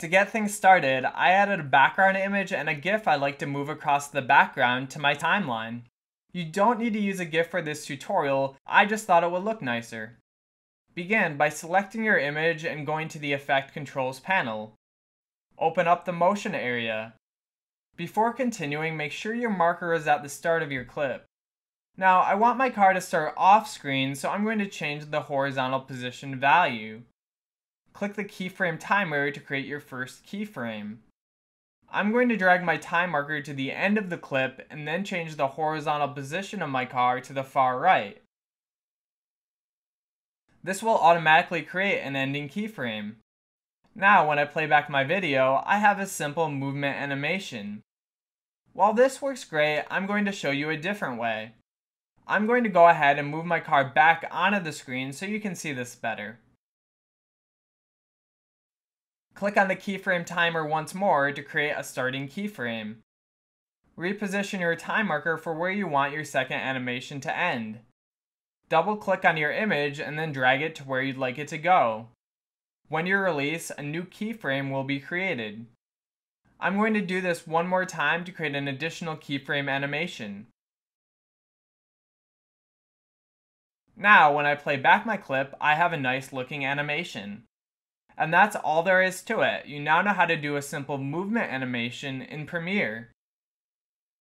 To get things started, I added a background image and a GIF I like to move across the background to my timeline. You don't need to use a GIF for this tutorial, I just thought it would look nicer. Begin by selecting your image and going to the Effect Controls panel. Open up the Motion area. Before continuing, make sure your marker is at the start of your clip. Now, I want my car to start off screen, so I'm going to change the horizontal position value. Click the keyframe timer to create your first keyframe. I'm going to drag my time marker to the end of the clip and then change the horizontal position of my car to the far right. This will automatically create an ending keyframe. Now when I play back my video, I have a simple movement animation. While this works great, I'm going to show you a different way. I'm going to go ahead and move my car back onto the screen so you can see this better. Click on the keyframe timer once more to create a starting keyframe. Reposition your time marker for where you want your second animation to end. Double click on your image and then drag it to where you'd like it to go. When you release, a new keyframe will be created. I'm going to do this one more time to create an additional keyframe animation. Now, when I play back my clip, I have a nice looking animation. And that's all there is to it. You now know how to do a simple movement animation in Premiere.